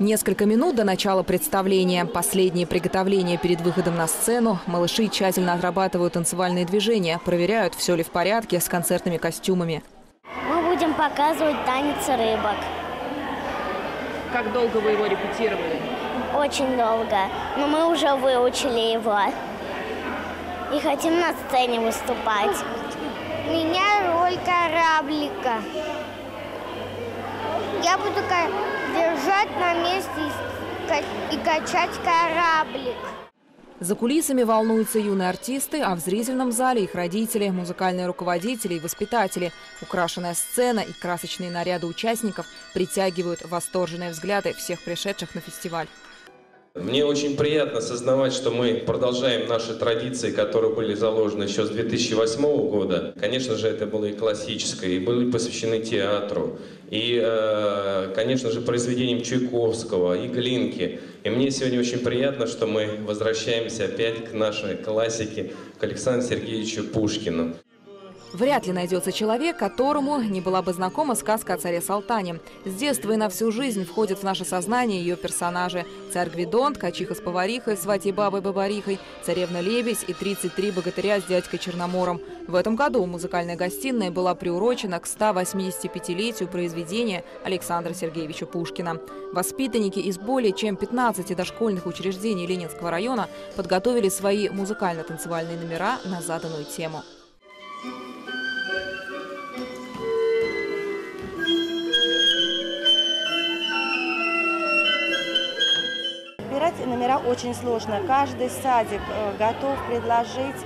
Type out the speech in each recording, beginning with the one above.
Несколько минут до начала представления. Последние приготовления перед выходом на сцену. Малыши тщательно отрабатывают танцевальные движения, проверяют, все ли в порядке с концертными костюмами. Мы будем показывать танец рыбок. Как долго вы его репетировали? Очень долго. Но мы уже выучили его. И хотим на сцене выступать. У меня роль кораблика. Я буду держать на месте и качать кораблик. За кулисами волнуются юные артисты, а в зрительном зале их родители, музыкальные руководители и воспитатели. Украшенная сцена и красочные наряды участников притягивают восторженные взгляды всех пришедших на фестиваль. Мне очень приятно осознавать, что мы продолжаем наши традиции, которые были заложены еще с 2008 года. Конечно же, это было и классическое, и были посвящены театру, и, э, конечно же, произведениям Чайковского, и Глинки. И мне сегодня очень приятно, что мы возвращаемся опять к нашей классике, к Александру Сергеевичу Пушкину. Вряд ли найдется человек, которому не была бы знакома сказка о царе Салтане. С детства и на всю жизнь входят в наше сознание ее персонажи. Царь Гвидон, Качиха с поварихой, сватьей бабой Бабарихой, царевна Лебедь и 33 богатыря с дядькой Черномором. В этом году музыкальная гостиная была приурочена к 185-летию произведения Александра Сергеевича Пушкина. Воспитанники из более чем 15 дошкольных учреждений Ленинского района подготовили свои музыкально-танцевальные номера на заданную тему. Подбирать номера очень сложно. Каждый садик э, готов предложить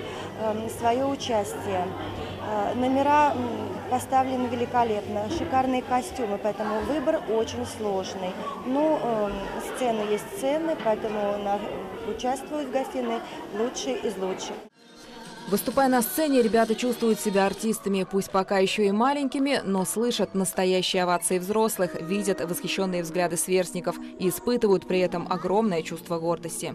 эм, свое участие. Э, номера поставлены великолепно, шикарные костюмы, поэтому выбор очень сложный. Ну, эм, сцены есть сцены, поэтому участвуют в гостиной лучшие из лучших. Выступая на сцене, ребята чувствуют себя артистами, пусть пока еще и маленькими, но слышат настоящие овации взрослых, видят восхищенные взгляды сверстников и испытывают при этом огромное чувство гордости.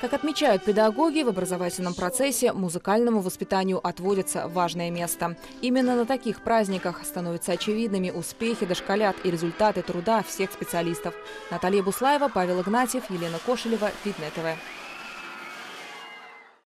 Как отмечают педагоги, в образовательном процессе музыкальному воспитанию отводится важное место. Именно на таких праздниках становятся очевидными успехи дошколят и результаты труда всех специалистов. Наталья Буслаева, Павел Игнатьев, Елена Кошелева, Видное ТВ.